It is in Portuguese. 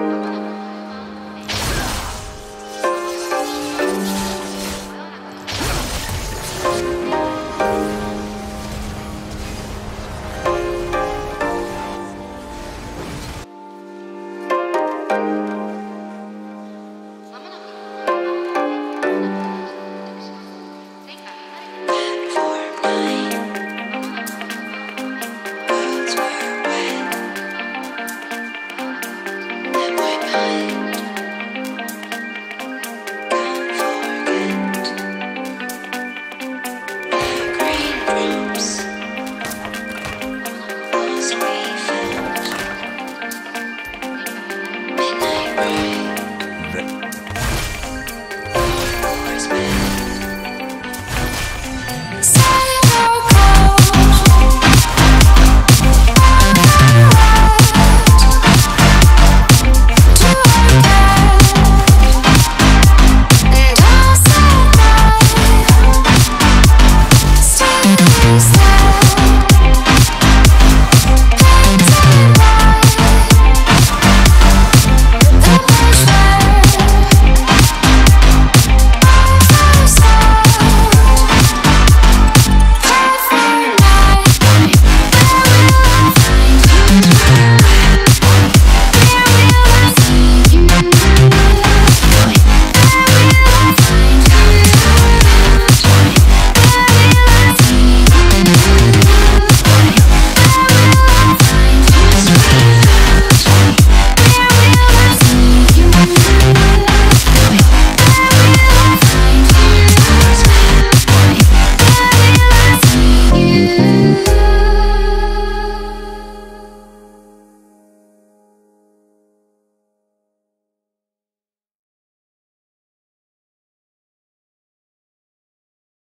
Música